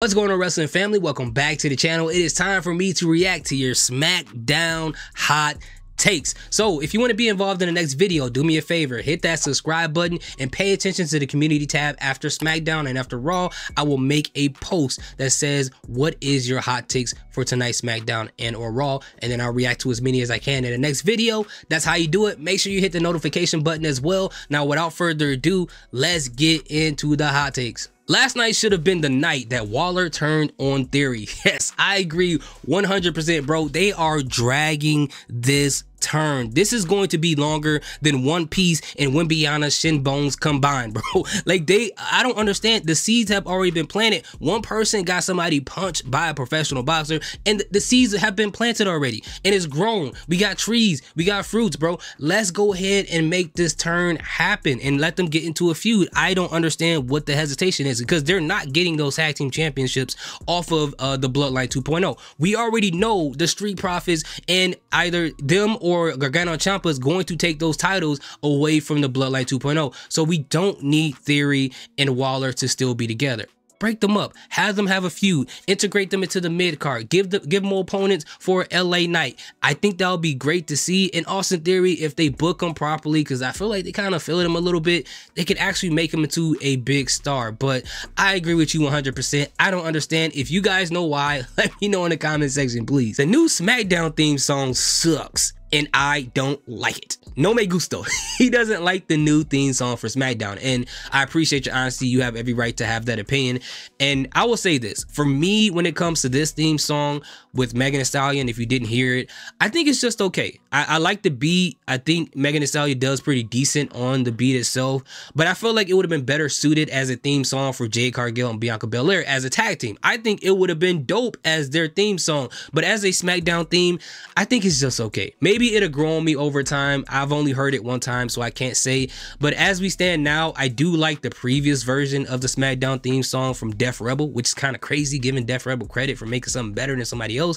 What's going on, wrestling family? Welcome back to the channel. It is time for me to react to your SmackDown hot takes. So if you want to be involved in the next video, do me a favor, hit that subscribe button and pay attention to the community tab after SmackDown and after Raw. I will make a post that says, what is your hot takes for tonight's SmackDown and or Raw? And then I'll react to as many as I can in the next video. That's how you do it. Make sure you hit the notification button as well. Now, without further ado, let's get into the hot takes. Last night should have been the night that Waller turned on Theory. Yes, I agree 100%, bro. They are dragging this turn. This is going to be longer than One Piece and Wembanyama shin bones combined, bro. Like they, I don't understand. The seeds have already been planted. One person got somebody punched by a professional boxer, and the seeds have been planted already, and it's grown. We got trees, we got fruits, bro. Let's go ahead and make this turn happen and let them get into a feud. I don't understand what the hesitation is because they're not getting those tag team championships off of uh, the Bloodline 2.0. We already know the Street Profits and either them or or Gargano Ciampa is going to take those titles away from the Bloodline 2.0. So we don't need Theory and Waller to still be together break them up, have them have a feud, integrate them into the mid card, give the give more opponents for LA Knight. I think that'll be great to see. In Austin Theory, if they book them properly, because I feel like they kind of filled him a little bit, they could actually make him into a big star. But I agree with you 100%. I don't understand. If you guys know why, let me know in the comment section, please. The new SmackDown theme song sucks and I don't like it. No me gusto. he doesn't like the new theme song for SmackDown. And I appreciate your honesty. You have every right to have that opinion. And I will say this for me, when it comes to this theme song with Megan Thee Stallion, if you didn't hear it, I think it's just okay. I, I like the beat. I think Megan Thee Stallion does pretty decent on the beat itself. But I feel like it would have been better suited as a theme song for Jade Cargill and Bianca Belair as a tag team. I think it would have been dope as their theme song. But as a SmackDown theme, I think it's just okay. Maybe it'll grow on me over time. I've only heard it one time, so I can't say. But as we stand now, I do like the previous version of the SmackDown theme song from Def Rebel, which is kind of crazy giving Def Rebel credit for making something better than somebody else.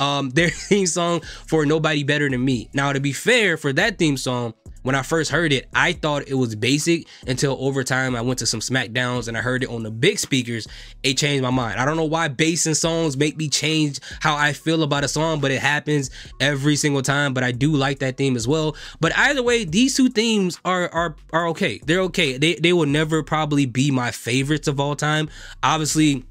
Um, their theme song for Nobody Better Than Me. Now, to be fair, for that theme song, when I first heard it, I thought it was basic until over time I went to some SmackDowns and I heard it on the big speakers. It changed my mind. I don't know why bass and songs make me change how I feel about a song, but it happens every single time. But I do like that theme as well. But either way, these two themes are are are okay. They're okay. They they will never probably be my favorites of all time. Obviously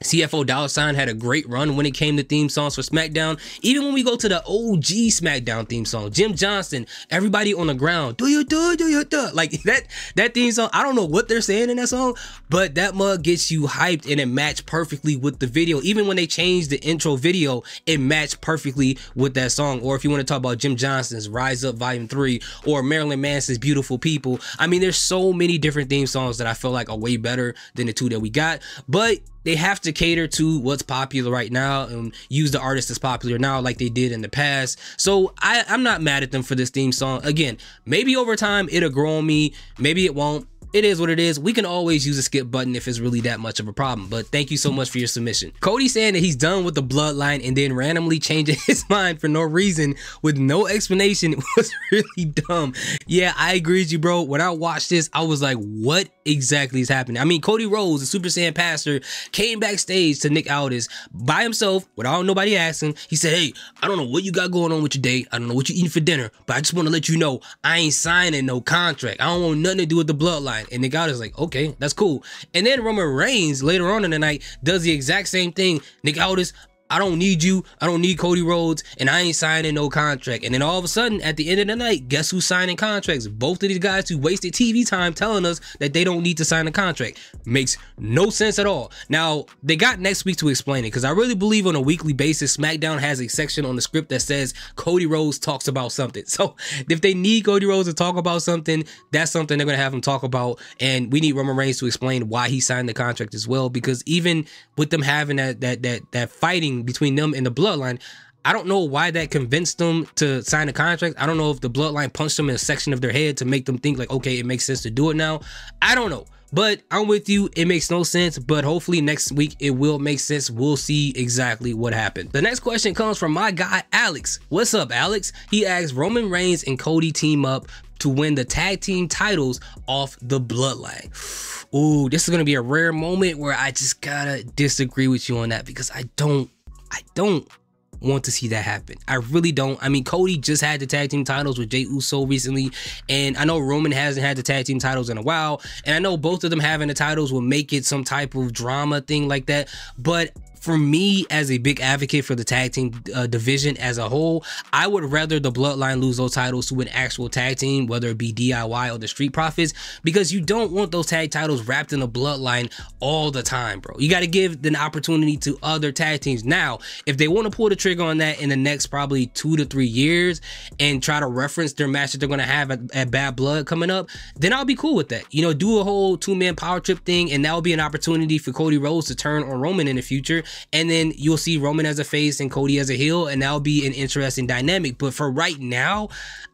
CFO Dollar Sign had a great run when it came to theme songs for SmackDown. Even when we go to the OG SmackDown theme song, Jim Johnston, everybody on the ground, do you do, do you do? Like that that theme song, I don't know what they're saying in that song, but that mug gets you hyped and it matched perfectly with the video. Even when they changed the intro video, it matched perfectly with that song. Or if you want to talk about Jim Johnston's Rise Up Volume 3 or Marilyn Manson's Beautiful People, I mean, there's so many different theme songs that I feel like are way better than the two that we got. But they have to cater to what's popular right now and use the artist that's popular now like they did in the past. So I, I'm not mad at them for this theme song. Again, maybe over time it'll grow on me, maybe it won't it is what it is. We can always use a skip button if it's really that much of a problem. But thank you so much for your submission. Cody saying that he's done with the bloodline and then randomly changing his mind for no reason with no explanation it was really dumb. Yeah, I agree with you, bro. When I watched this, I was like, what exactly is happening? I mean, Cody Rhodes, the Super Saiyan pastor, came backstage to Nick Aldis by himself without nobody asking. He said, hey, I don't know what you got going on with your day. I don't know what you eating for dinner, but I just want to let you know I ain't signing no contract. I don't want nothing to do with the bloodline. And the guy is like, okay, that's cool. And then Roman Reigns later on in the night does the exact same thing. Nick Aldis, I don't need you. I don't need Cody Rhodes, and I ain't signing no contract. And then all of a sudden, at the end of the night, guess who's signing contracts? Both of these guys who wasted TV time telling us that they don't need to sign a contract. Makes no sense at all. Now, they got next week to explain it because I really believe on a weekly basis, SmackDown has a section on the script that says Cody Rhodes talks about something. So if they need Cody Rhodes to talk about something, that's something they're going to have him talk about. And we need Roman Reigns to explain why he signed the contract as well because even with them having that, that, that, that fighting between them and the bloodline, I don't know why that convinced them to sign a contract. I don't know if the bloodline punched them in a section of their head to make them think like, okay, it makes sense to do it now. I don't know. But I'm with you. It makes no sense, but hopefully next week it will make sense. We'll see exactly what happened. The next question comes from my guy, Alex. What's up, Alex? He asks Roman Reigns and Cody team up to win the tag team titles off the bloodline. Ooh, this is gonna be a rare moment where I just gotta disagree with you on that because I don't, I don't want to see that happen. I really don't. I mean, Cody just had the tag team titles with Jey Uso recently, and I know Roman hasn't had the tag team titles in a while, and I know both of them having the titles will make it some type of drama thing like that, but for me as a big advocate for the tag team uh, division as a whole, I would rather the Bloodline lose those titles to an actual tag team, whether it be DIY or the Street Profits, because you don't want those tag titles wrapped in the Bloodline all the time, bro. You got to give an opportunity to other tag teams. Now, if they want to pull the trigger on that in the next probably two to three years and try to reference their match that they're going to have at, at Bad Blood coming up, then I'll be cool with that. You know, do a whole two man power trip thing, and that will be an opportunity for Cody Rhodes to turn on Roman in the future and then you'll see Roman as a face and Cody as a heel, and that'll be an interesting dynamic. But for right now,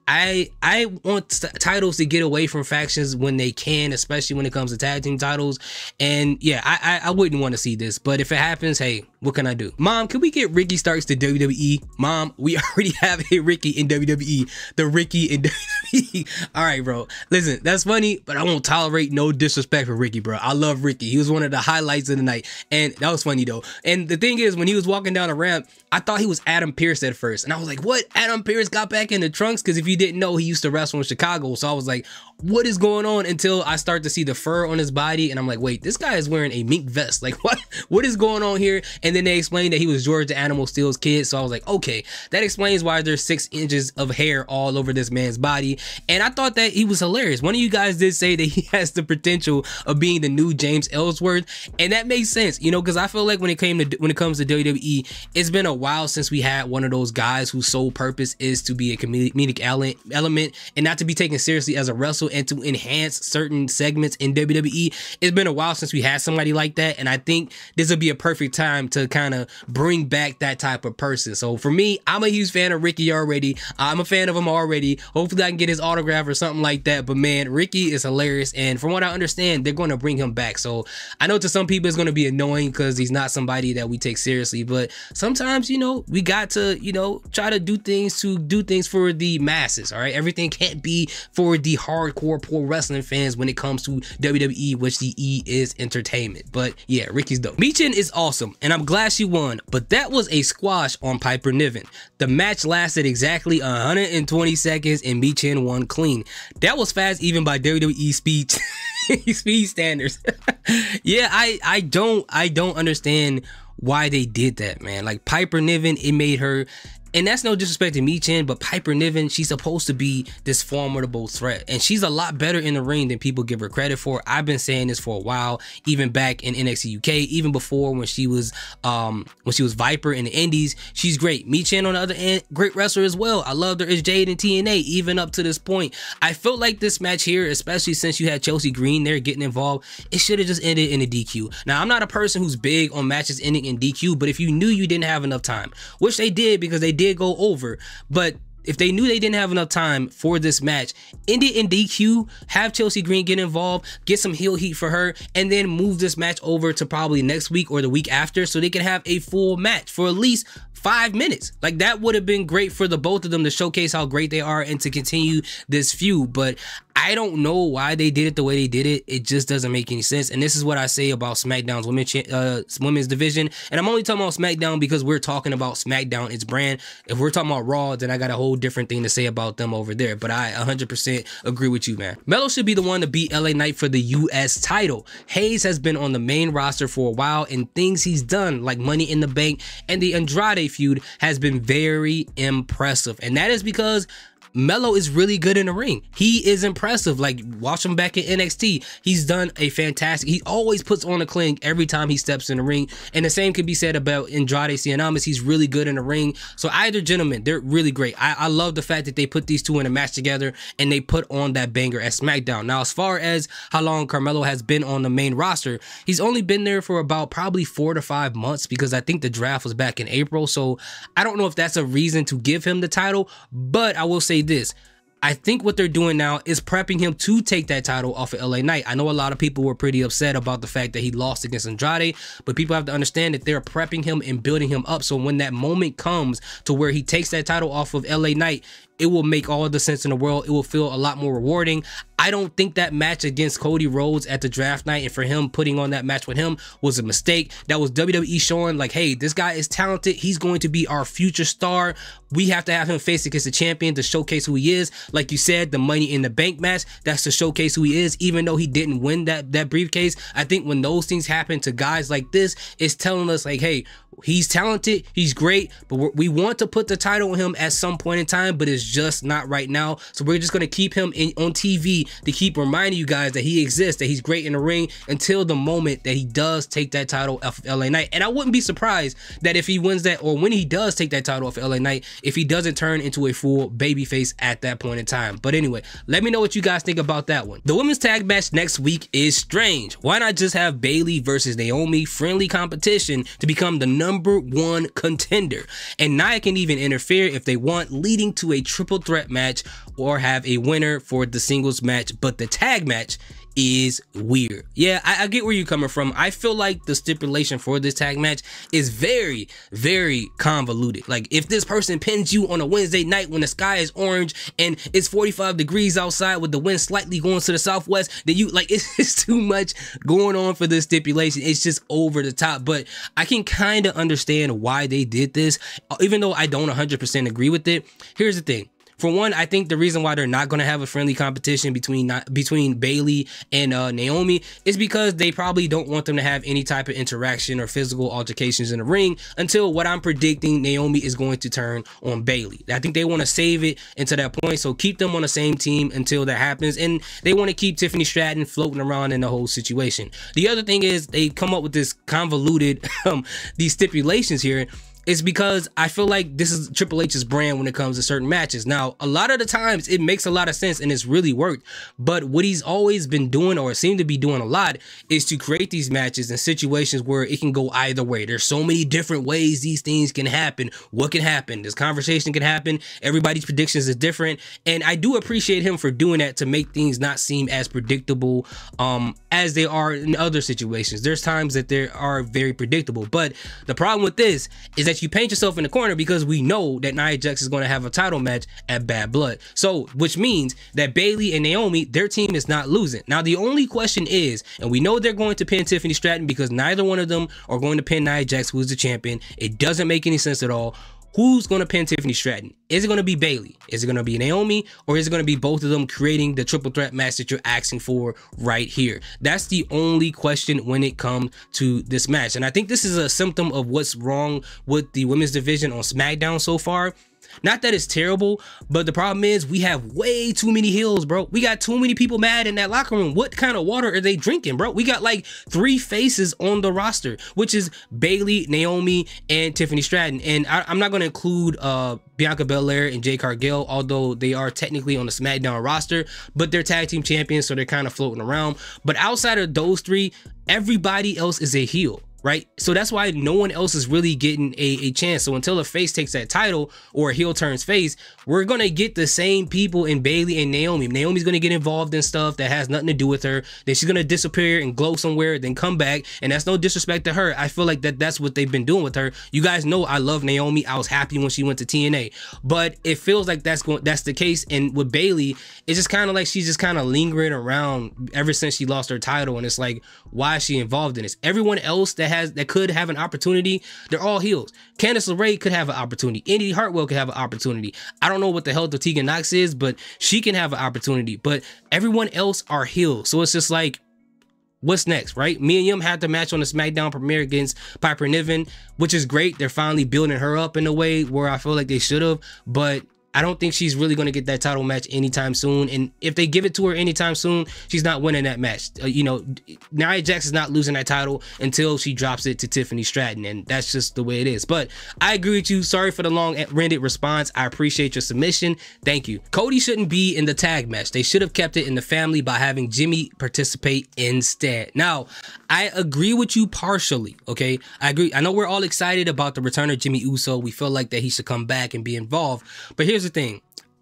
I I want titles to get away from factions when they can, especially when it comes to tag team titles. And yeah, I I, I wouldn't want to see this, but if it happens, hey, what can I do? Mom, can we get Ricky Starks to WWE? Mom, we already have a Ricky in WWE. The Ricky in WWE. All right, bro. Listen, that's funny, but I won't tolerate no disrespect for Ricky, bro. I love Ricky. He was one of the highlights of the night, and that was funny though. And the thing is, when he was walking down the ramp, I thought he was Adam Pearce at first, and I was like, what? Adam Pearce got back in the trunks because if you didn't know, he used to wrestle in Chicago. So I was like, what is going on? Until I start to see the fur on his body, and I'm like, wait, this guy is wearing a mink vest. Like, what? What is going on here? And then they explained that he was George the Animal Steele's kid. So I was like, okay, that explains why there's six inches of hair all over this man's body. And I thought that he was hilarious. One of you guys did say that he has the potential of being the new James Ellsworth, and that makes sense, you know, because I feel like when it came to when it comes to WWE, it's been a while since we had one of those guys whose sole purpose is to be a comedic element and not to be taken seriously as a wrestler and to enhance certain segments in WWE. It's been a while since we had somebody like that, and I think this would be a perfect time to kind of bring back that type of person. So for me, I'm a huge fan of Ricky already. I'm a fan of him already. Hopefully, I can get his autograph or something like that. But man, Ricky is hilarious, and from what I understand, they're going to bring him back. So I know to some people it's going to be annoying because he's not somebody that we take seriously, but sometimes you know we got to you know try to do things to do things for the masses. All right, everything can't be for the hardcore pro wrestling fans when it comes to WWE, which the E is entertainment. But yeah, Ricky's dope. Michin is awesome, and I'm glad she won, but that was a squash on Piper Niven. The match lasted exactly 120 seconds, and Michin won clean. That was fast even by WWE speed speed standards. yeah, I I don't I don't understand why they did that, man. Like Piper Niven, it made her and that's no disrespect to Michin, but Piper Niven, she's supposed to be this formidable threat. And she's a lot better in the ring than people give her credit for. I've been saying this for a while, even back in NXT UK, even before when she was um when she was Viper in the Indies. She's great. Michin on the other end, great wrestler as well. I loved her as Jade in TNA, even up to this point. I felt like this match here, especially since you had Chelsea Green there getting involved, it should have just ended in a DQ. Now, I'm not a person who's big on matches ending in DQ, but if you knew you didn't have enough time, which they did because they did did go over, but if they knew they didn't have enough time for this match, end it in DQ, have Chelsea Green get involved, get some heel heat for her, and then move this match over to probably next week or the week after so they can have a full match for at least five minutes. Like that would have been great for the both of them to showcase how great they are and to continue this feud. But I don't know why they did it the way they did it. It just doesn't make any sense. And this is what I say about SmackDown's women's uh, women's division. And I'm only talking about SmackDown because we're talking about SmackDown, its brand. If we're talking about Raw, then I got a whole different thing to say about them over there. But I 100% agree with you, man. Melo should be the one to beat LA Knight for the US title. Hayes has been on the main roster for a while, and things he's done, like Money in the Bank and the Andrade feud, has been very impressive. And that is because Melo is really good in the ring. He is impressive. Like watch him back in NXT. He's done a fantastic. He always puts on a cling every time he steps in the ring. And the same could be said about Andrade Cien He's really good in the ring. So either gentleman, they're really great. I, I love the fact that they put these two in a match together and they put on that banger at SmackDown. Now, as far as how long Carmelo has been on the main roster, he's only been there for about probably four to five months because I think the draft was back in April. So I don't know if that's a reason to give him the title, but I will say this. I think what they're doing now is prepping him to take that title off of LA Knight. I know a lot of people were pretty upset about the fact that he lost against Andrade, but people have to understand that they're prepping him and building him up. So when that moment comes to where he takes that title off of LA Knight, it will make all the sense in the world. It will feel a lot more rewarding. I don't think that match against Cody Rhodes at the draft night and for him putting on that match with him was a mistake. That was WWE showing like, hey, this guy is talented. He's going to be our future star. We have to have him face against the champion to showcase who he is. Like you said, the money in the bank match, that's to showcase who he is. Even though he didn't win that, that briefcase, I think when those things happen to guys like this, it's telling us like, hey, he's talented, he's great, but we want to put the title on him at some point in time, but it's just not right now. So we're just going to keep him in, on TV to keep reminding you guys that he exists, that he's great in the ring until the moment that he does take that title of LA Knight. And I wouldn't be surprised that if he wins that or when he does take that title off of LA Knight, if he doesn't turn into a full babyface at that point in time. But anyway, let me know what you guys think about that one. The women's tag match next week is strange. Why not just have Bayley versus Naomi friendly competition to become the number one contender? And Nia can even interfere if they want, leading to a triple threat match or have a winner for the singles match. But the tag match is weird. Yeah, I, I, get where you're coming from. I feel like the stipulation for this tag match is very, very convoluted. Like if this person pins you on a Wednesday night when the sky is orange and it's 45 degrees outside with the wind slightly going to the southwest, then you like it's just too much going on for this stipulation. It's just over the top. But I can kind of understand why they did this, even though I don't 100% agree with it. Here's the thing for one, I think the reason why they're not going to have a friendly competition between between Bayley and uh, Naomi is because they probably don't want them to have any type of interaction or physical altercations in the ring until what I'm predicting Naomi is going to turn on Bayley. I think they want to save it until that point, so keep them on the same team until that happens, and they want to keep Tiffany Stratton floating around in the whole situation. The other thing is they come up with this convoluted um, these stipulations here is because I feel like this is Triple H's brand when it comes to certain matches. Now, a lot of the times it makes a lot of sense and it's really worked. But what he's always been doing or seemed to be doing a lot is to create these matches in situations where it can go either way. There's so many different ways these things can happen. What can happen? This conversation can happen. Everybody's predictions is different. And I do appreciate him for doing that to make things not seem as predictable um, as they are in other situations. There's times that they are very predictable. But the problem with this is that that you paint yourself in the corner because we know that Nia Jax is going to have a title match at Bad Blood. So, which means that Bayley and Naomi, their team is not losing. Now, the only question is, and we know they're going to pin Tiffany Stratton because neither one of them are going to pin Nia Jax, who is the champion. It doesn't make any sense at all. Who's going to pin Tiffany Stratton? Is it going to be Bayley? Is it going to be Naomi? Or is it going to be both of them creating the triple threat match that you're asking for right here? That's the only question when it comes to this match. And I think this is a symptom of what's wrong with the women's division on SmackDown so far not that it's terrible, but the problem is we have way too many heels, bro. We got too many people mad in that locker room. What kind of water are they drinking, bro? We got like three faces on the roster, which is Bayley, Naomi, and Tiffany Stratton. And I, am not going to include uh, Bianca Belair and Jade Cargill, although they are technically on the SmackDown roster, but they're tag team champions, so they're kind of floating around. But outside of those three, everybody else is a heel right? So that's why no one else is really getting a, a chance. So until a face takes that title or a heel turns face, we're gonna get the same people in Bayley and Naomi. Naomi's gonna get involved in stuff that has nothing to do with her. Then she's gonna disappear and glow somewhere, then come back. And that's no disrespect to her. I feel like that that's what they've been doing with her. You guys know I love Naomi. I was happy when she went to TNA, but it feels like that's going that's the case. And with Bayley, it's just kind of like she's just kind of lingering around ever since she lost her title. And it's like, why is she involved in this? Everyone else that has that could have an opportunity, they're all heels. Candice LeRae could have an opportunity. Indi Hartwell could have an opportunity. I don't know what the hell the Tegan Knox is, but she can have an opportunity. But everyone else are heels. So it's just like, what's next, right? Mia Yim had the match on the SmackDown premiere against Piper Niven, which is great. They're finally building her up in a way where I feel like they should have. But I don't think she's really going to get that title match anytime soon. And if they give it to her anytime soon, she's not winning that match. Uh, you know, Nia Jax is not losing that title until she drops it to Tiffany Stratton. And that's just the way it is. But I agree with you. Sorry for the long winded response. I appreciate your submission. Thank you. Cody shouldn't be in the tag match. They should have kept it in the family by having Jimmy participate instead. Now, I agree with you partially. Okay. I agree. I know we're all excited about the return of Jimmy Uso. We feel like that he should come back and be involved. But here's the thing.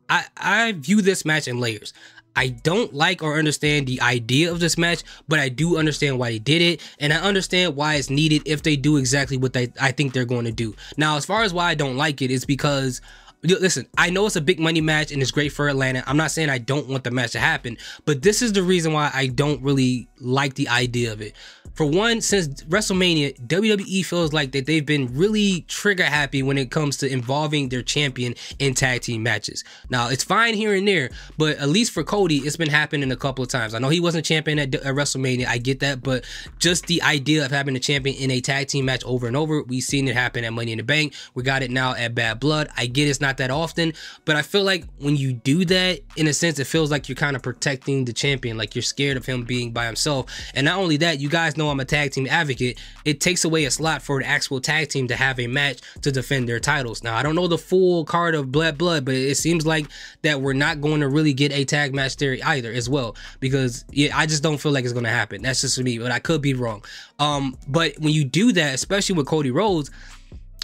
I, I view this match in layers. I don't like or understand the idea of this match, but I do understand why they did it, and I understand why it's needed if they do exactly what they I think they're going to do. Now, as far as why I don't like it, it, is because listen, I know it's a big money match and it's great for Atlanta. I'm not saying I don't want the match to happen, but this is the reason why I don't really like the idea of it. For one, since WrestleMania, WWE feels like that they've been really trigger happy when it comes to involving their champion in tag team matches. Now, it's fine here and there, but at least for Cody, it's been happening a couple of times. I know he wasn't champion at, at WrestleMania, I get that, but just the idea of having a champion in a tag team match over and over, we've seen it happen at Money in the Bank. We got it now at Bad Blood. I get it's not that often, but I feel like when you do that, in a sense, it feels like you're kind of protecting the champion, like you're scared of him being by himself. And not only that, you guys know I'm a tag team advocate, it takes away a slot for an actual tag team to have a match to defend their titles. Now, I don't know the full card of Blood Blood, but it seems like that we're not going to really get a tag match there either as well because yeah, I just don't feel like it's going to happen. That's just for me, but I could be wrong. Um, but when you do that, especially with Cody Rhodes,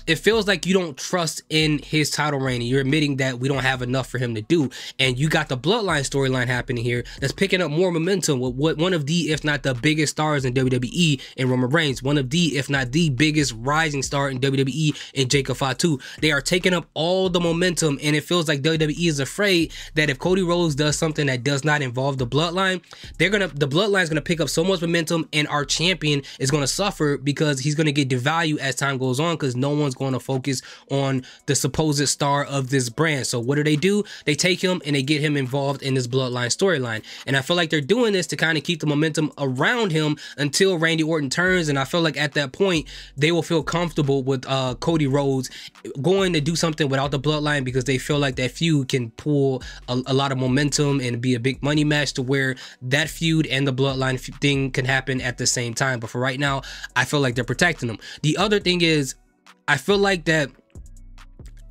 it feels like you don't trust in his title reign and you're admitting that we don't have enough for him to do. And you got the bloodline storyline happening here that's picking up more momentum with what one of the, if not the biggest stars in WWE in Roman Reigns, one of the, if not the biggest rising star in WWE in Jacob Fatu. They are taking up all the momentum and it feels like WWE is afraid that if Cody Rhodes does something that does not involve the bloodline, they're gonna the bloodline is gonna pick up so much momentum and our champion is gonna suffer because he's gonna get devalued as time goes on because no one's going to focus on the supposed star of this brand. So what do they do? They take him and they get him involved in this bloodline storyline. And I feel like they're doing this to kind of keep the momentum around him until Randy Orton turns. And I feel like at that point, they will feel comfortable with uh, Cody Rhodes going to do something without the bloodline because they feel like that feud can pull a, a lot of momentum and be a big money match to where that feud and the bloodline thing can happen at the same time. But for right now, I feel like they're protecting them. The other thing is I feel like that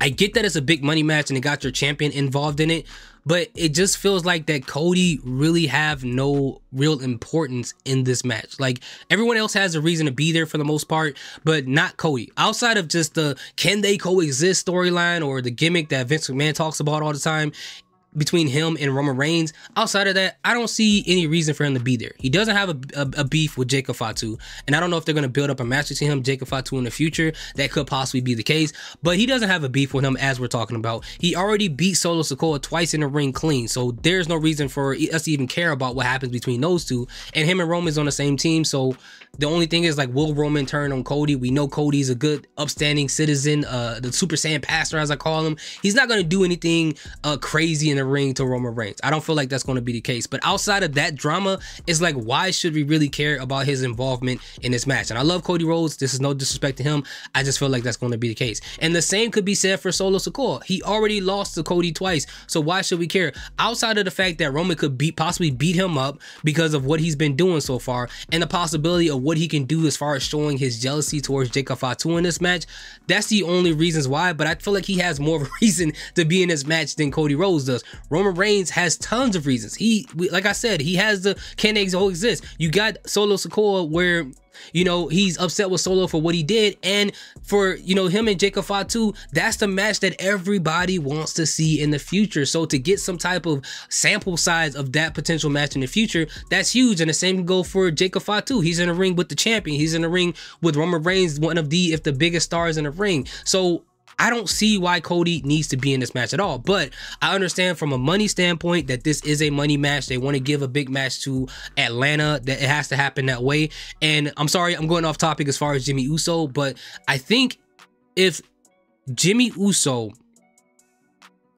I get that it's a big money match and it got your champion involved in it, but it just feels like that Cody really have no real importance in this match. Like everyone else has a reason to be there for the most part, but not Cody. Outside of just the can they coexist storyline or the gimmick that Vince McMahon talks about all the time, between him and Roman Reigns. Outside of that, I don't see any reason for him to be there. He doesn't have a, a, a beef with Jacob Fatu, and I don't know if they're going to build up a match between him, Jacob Fatu, in the future. That could possibly be the case, but he doesn't have a beef with him as we're talking about. He already beat Solo Sikoa twice in the ring clean, so there's no reason for us to even care about what happens between those two. And him and Roman's on the same team, so the only thing is like, will Roman turn on Cody? We know Cody's a good, upstanding citizen, uh, the Super Saiyan pastor, as I call him. He's not going to do anything uh, crazy in the ring to Roman Reigns. I don't feel like that's going to be the case. But outside of that drama, it's like, why should we really care about his involvement in this match? And I love Cody Rhodes. This is no disrespect to him. I just feel like that's going to be the case. And the same could be said for Solo Sikoa. He already lost to Cody twice. So why should we care? Outside of the fact that Roman could beat possibly beat him up because of what he's been doing so far and the possibility of what he can do as far as showing his jealousy towards Jacob Fatu in this match. That's the only reasons why, but I feel like he has more of a reason to be in this match than Cody Rhodes does. Roman Reigns has tons of reasons. He, like I said, he has the can they oh, exist. You got Solo Sikoa where you know, he's upset with Solo for what he did. And for, you know, him and Jacob Fatu, that's the match that everybody wants to see in the future. So to get some type of sample size of that potential match in the future, that's huge. And the same can go for Jacob Fatu. He's in the ring with the champion. He's in the ring with Roman Reigns, one of the, if the biggest stars in the ring. So I don't see why Cody needs to be in this match at all. But I understand from a money standpoint that this is a money match. They want to give a big match to Atlanta, that it has to happen that way. And I'm sorry, I'm going off topic as far as Jimmy Uso, but I think if Jimmy Uso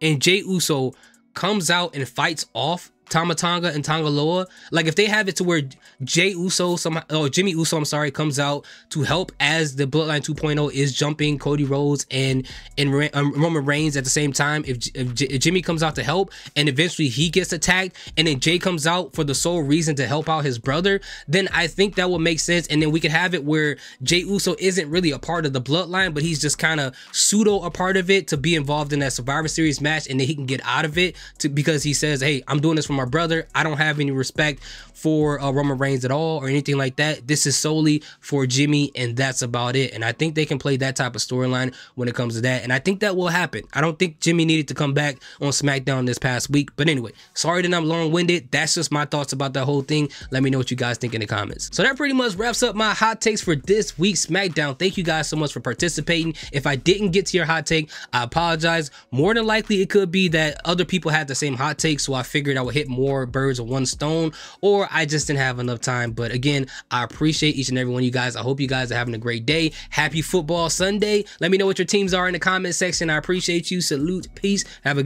and Jey Uso comes out and fights off Tama Tonga and Tonga Loa. Like if they have it to where Jey Uso somehow oh Jimmy Uso, I'm sorry, comes out to help as the Bloodline 2.0 is jumping Cody Rhodes and and um, Roman Reigns at the same time. If, if, if Jimmy comes out to help and eventually he gets attacked and then Jey comes out for the sole reason to help out his brother, then I think that would make sense. And then we could have it where Jey Uso isn't really a part of the bloodline, but he's just kind of pseudo a part of it to be involved in that Survivor Series match and then he can get out of it to because he says, Hey, I'm doing this for my brother. I don't have any respect for uh, Roman Reigns at all or anything like that. This is solely for Jimmy, and that's about it. And I think they can play that type of storyline when it comes to that. And I think that will happen. I don't think Jimmy needed to come back on SmackDown this past week. But anyway, sorry that I'm long winded. That's just my thoughts about that whole thing. Let me know what you guys think in the comments. So that pretty much wraps up my hot takes for this week's SmackDown. Thank you guys so much for participating. If I didn't get to your hot take, I apologize. More than likely, it could be that other people had the same hot take, so I figured I would hit more birds with one stone, or I just didn't have enough time. But again, I appreciate each and every one of you guys. I hope you guys are having a great day. Happy football Sunday. Let me know what your teams are in the comment section. I appreciate you. Salute. Peace. Have a